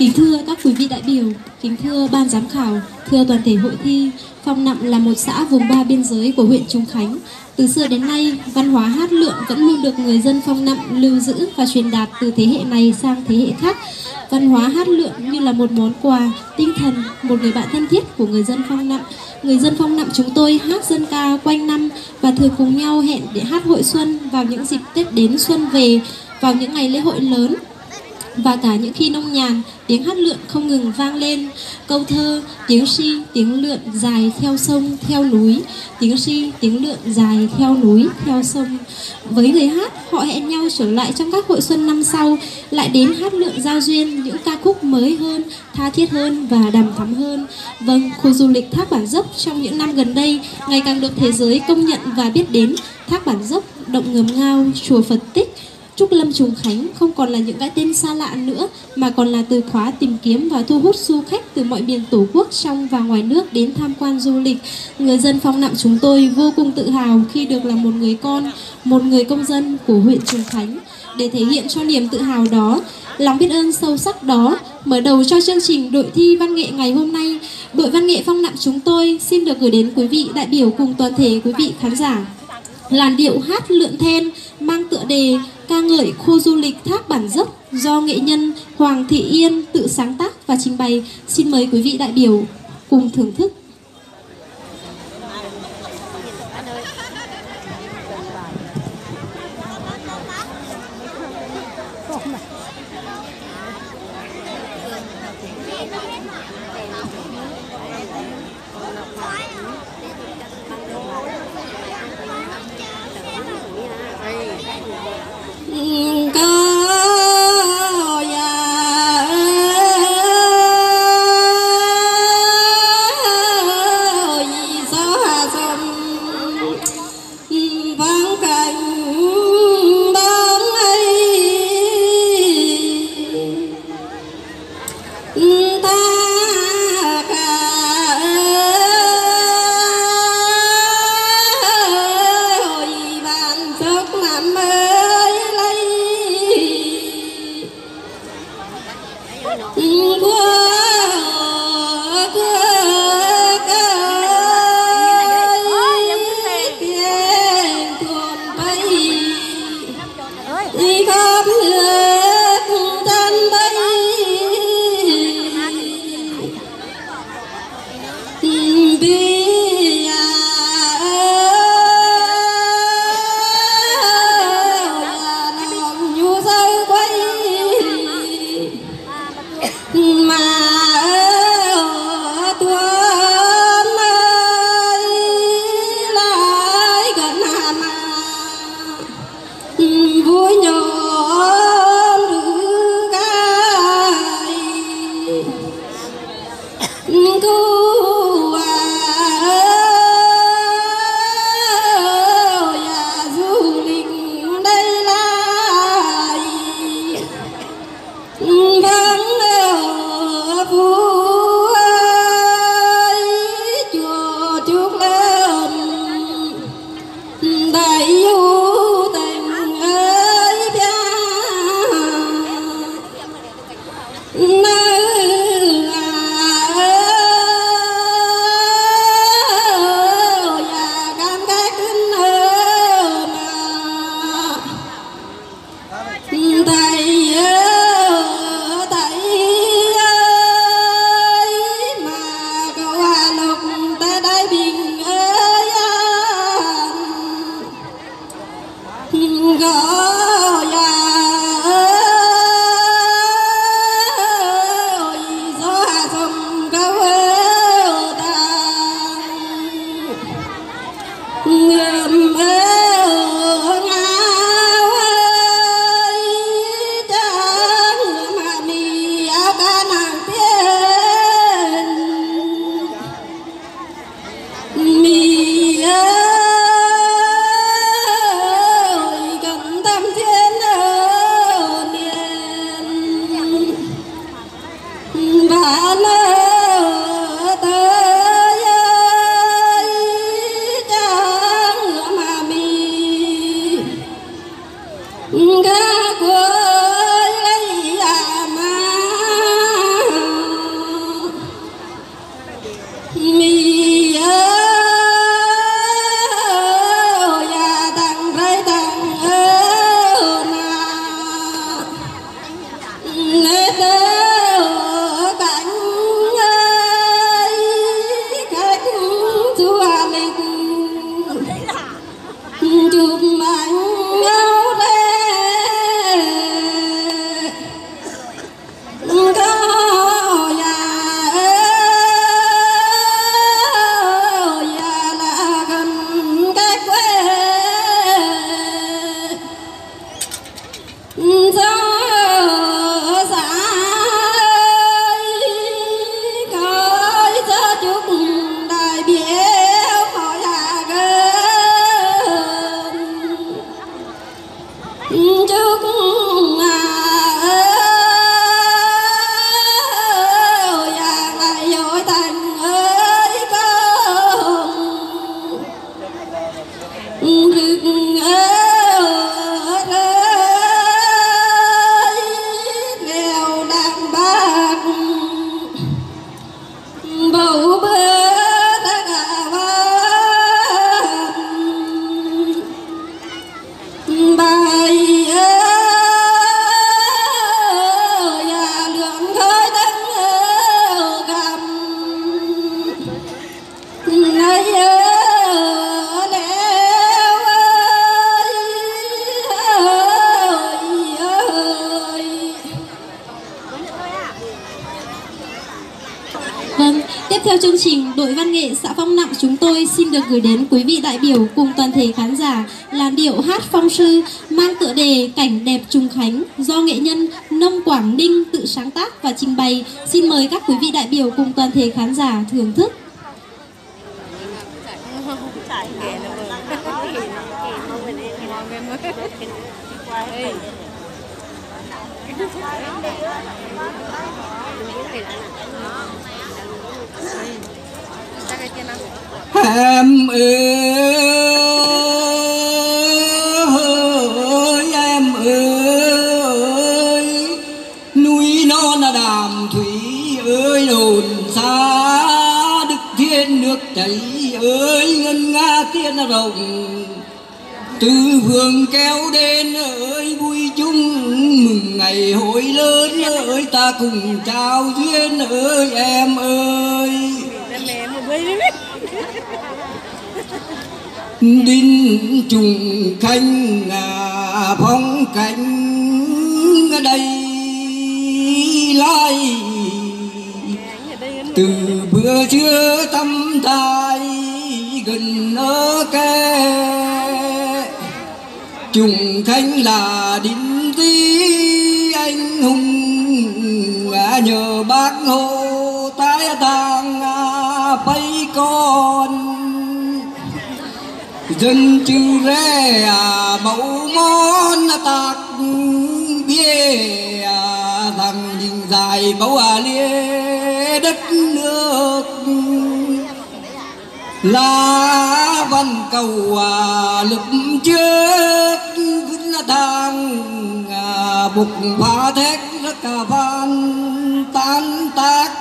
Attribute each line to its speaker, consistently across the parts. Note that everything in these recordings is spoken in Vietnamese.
Speaker 1: Kính thưa các quý vị đại biểu, kính thưa ban giám khảo, thưa toàn thể hội thi, Phong Nậm là một xã vùng ba biên giới của huyện Trung Khánh. Từ xưa đến nay, văn hóa hát lượn vẫn luôn được người dân Phong Nậm lưu giữ và truyền đạt từ thế hệ này sang thế hệ khác. Văn hóa hát lượn như là một món quà, tinh thần, một người bạn thân thiết của người dân Phong Nậm. Người dân Phong Nậm chúng tôi hát dân ca quanh năm và thường cùng nhau hẹn để hát hội xuân vào những dịp Tết đến xuân về, vào những ngày lễ hội lớn và cả những khi nông nhàn tiếng hát lượn không ngừng vang lên. Câu thơ, tiếng si, tiếng lượn dài theo sông, theo núi. Tiếng si, tiếng lượn dài theo núi, theo sông. Với người hát, họ hẹn nhau trở lại trong các hội xuân năm sau. Lại đến hát lượn giao duyên, những ca khúc mới hơn, tha thiết hơn và đầm thắm hơn. Vâng khu du lịch thác bản dốc trong những năm gần đây ngày càng được thế giới công nhận và biết đến. Thác bản dốc, động ngầm ngao, chùa phật tích Trúc Lâm Trùng Khánh không còn là những cái tên xa lạ nữa mà còn là từ khóa tìm kiếm và thu hút du khách từ mọi miền tổ quốc trong và ngoài nước đến tham quan du lịch. Người dân Phong Nạm chúng tôi vô cùng tự hào khi được là một người con, một người công dân của huyện Trùng Khánh. Để thể hiện cho niềm tự hào đó, lòng biết ơn sâu sắc đó, mở đầu cho chương trình đội thi văn nghệ ngày hôm nay, đội văn nghệ Phong Nạm chúng tôi xin được gửi đến quý vị đại biểu cùng toàn thể quý vị khán giả làn điệu hát lượn then mang tựa đề ca ngợi khu du lịch Thác Bản Dốc do nghệ nhân Hoàng Thị Yên tự sáng tác và trình bày. Xin mời quý vị đại biểu cùng thưởng thức. I love Mama. Bài
Speaker 2: tiếp theo chương trình, đội văn nghệ xã Phong Nặng chúng tôi xin được gửi đến quý vị đại biểu cùng toàn thể khán giả làn điệu hát phong sư mang tựa đề Cảnh đẹp Trùng Khánh do nghệ nhân Nông Quảng Ninh tự sáng tác và trình bày. Xin mời các quý vị đại biểu cùng toàn thể khán giả thưởng thức.
Speaker 3: em ơi em ơi núi non là đàm thủy ơi đồn xa đức thiên nước chảy ơi ngân nga tiên rồng từ vườn kéo đến ơi vui chung mừng ngày hội lớn ơi ta cùng chào duyên ơi em ơi đinh trùng khanh à, phong cảnh ở đây lai. Từ bữa trưa tâm tai gần ở kề trùng khánh là đinh tí anh hùng à, nhờ bác hộ tái tai con. Dân chữ rê à mẫu món à, tạc bia à, thằng nhìn dài mẫu à lia đất nước. Lá văn cầu à lụp trước vững thang à bục phá thét cả van tan tác.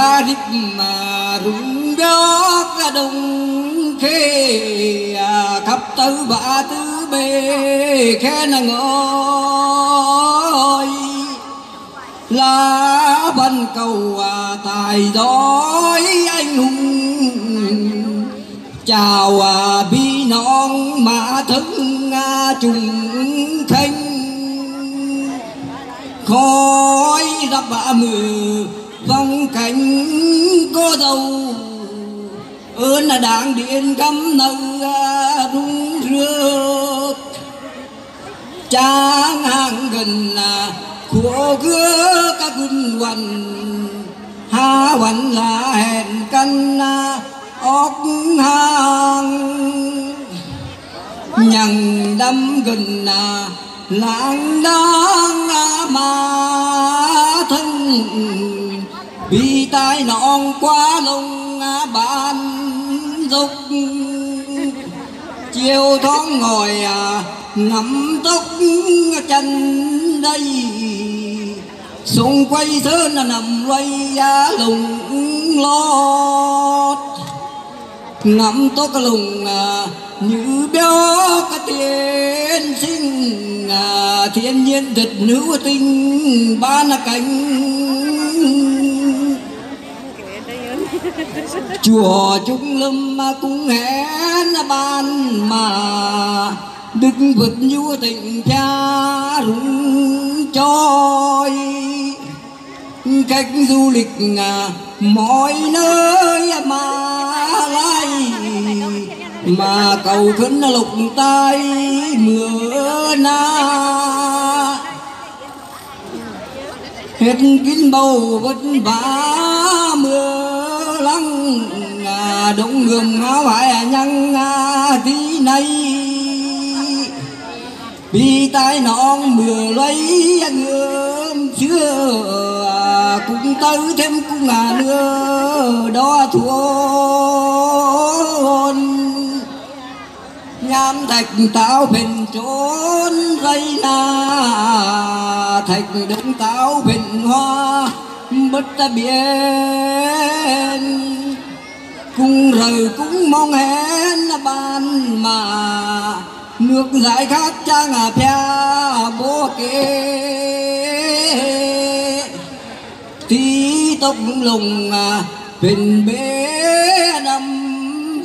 Speaker 3: Pi mà rung đó ca đông khê. À, khắp tứ bạ tứ bề khe là ngồi. Lá văn cầu à, tài giỏi anh hùng. Chào à, bi non mã thân à, trùng thanh khói ra bạ mưa vòng cảnh có dầu ơn là đảng điện cắm nâu đúng rước. Trang hàng gần là của gứa các quân quần ha quần là hẹn căn óc hàng nhằng đâm gần là lãng đáng mà thân vì tai nọn quá lông ban dục chiều thoáng ngồi à, ngắm tóc chân đây. Xung quay sơn là nằm loay giá lùng lót. Ngắm tóc cái lùng à, như béo cái tiên sinh à, thiên nhiên thịt nữ tinh ba là cánh chùa trung lâm mà cũng hẹn ban mà đức vật vua tình cha rung trôi cách du lịch à, mọi nơi à mà lai. Mà cầu khấn lục tay mưa na. Hết kín bầu vất vả mưa đúng ngườm áo phải nhăn tí này bi tai non mưa lấy ngườm chưa à, cũng tới thêm cũng ngà nữa đó thua nhám thạch táo bình trốn dây na, thạch đứng táo bình hoa bất biến cùng cung rời cũng mong hẹn ban mà. Nước giải khát cha ngà pia bố kê. Tí tóc lùng à bình bế năm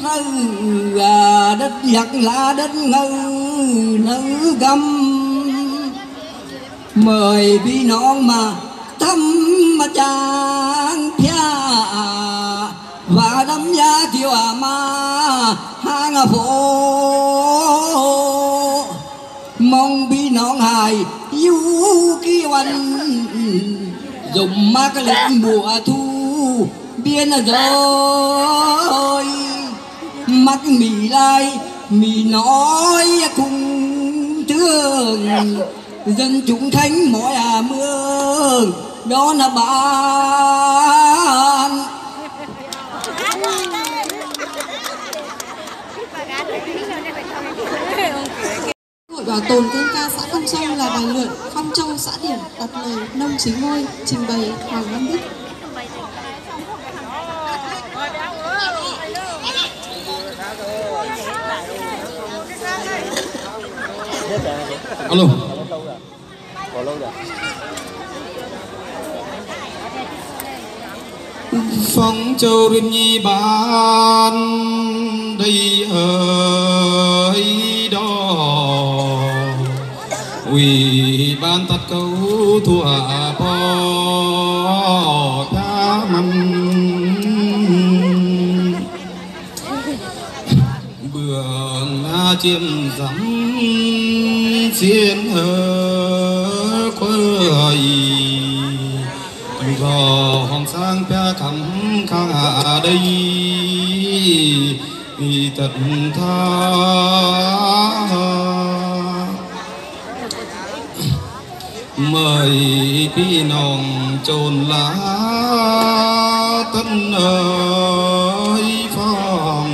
Speaker 3: râu à. Đất giặc lá đất ngư nữ găm. Mời bi non mà thăm mà chàng pia à và đấm giá thiêu à ma, hang à phố. Mong bi non hài, du kia anh dùng ma cái lịch mùa thu, biên rồi. Mắt mì lai, mì nói cùng thương. Dân chúng thánh mỗi à mưa, đó là bạn
Speaker 4: Bảo tồn dân ca xã Phong Châu là bài lượn Phong Châu xã điểm đặt lời nông chí ngôi trình bày Hoàng Văn Đức.
Speaker 5: alo phong châu riêng nhi ban đây ơi ủy ban tắt câu thua bò cha bừa bường chiêm dẫm xiên hơ quơi gò hoàng sang pe khắm khang hạ đây vì thật tha mời phi nòng trồn lá tân ơi phòng.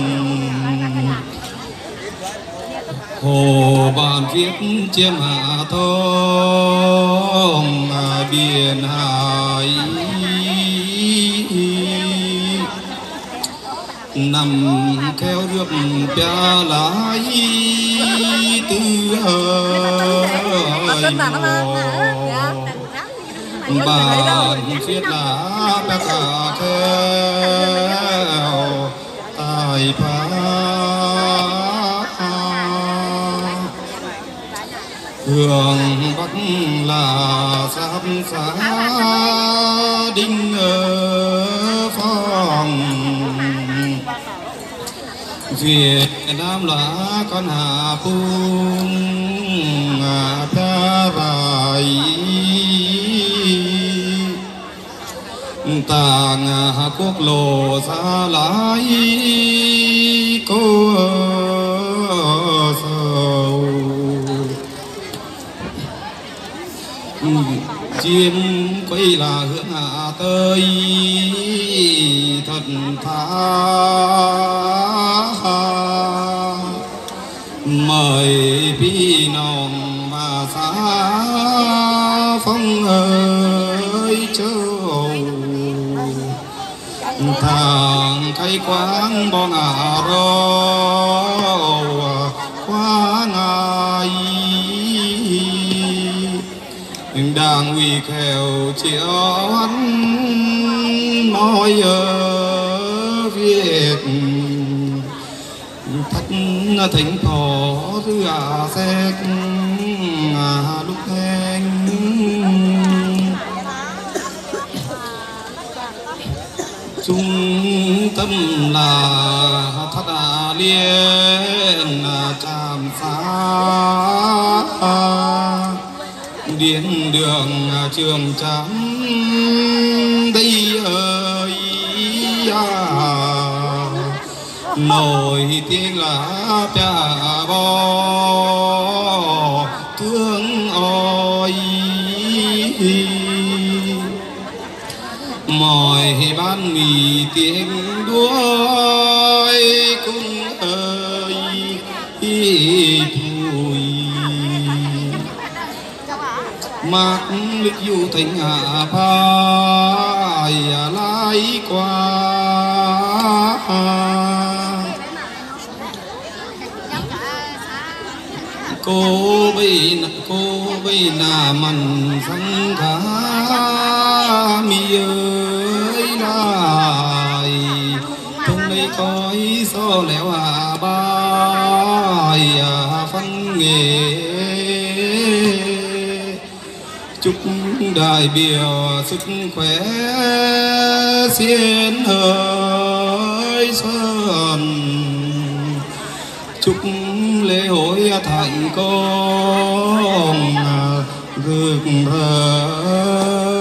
Speaker 5: Hồ bàn viết chiêm hạ thông à, biển hải. Nằm theo rước pia lái tư hơi mòn bàn viết lá pia cả theo tài phá. Hương Bắc là giáp giá đinh phòng. Việt Nam là con hà phung à ta bài tàng quốc lộ xa lái cô sầu. Ừ, chim quay là hướng hạ tơi, thật tha mời bi nòng thay quán quang bo ngà rô qua ngài đang uy khèo chiếu hắn nói ở việt. Thất thỉnh thọ thứ à xét. Tâm là thất à liên tràm phá. Điển đường trường trắng đây ơi. À, nổi tiếng là cha bo. Thương ôi. Mọi ban mì tiếng đuôi cũng ơi thôi. Mặc lịch du thành hạ bài lái qua. Cô bị cô bị nà mình phân khá nghề. Chúc đại biểu sức khỏe xiên hơi xuân chúc lễ hội thành công rực rỡ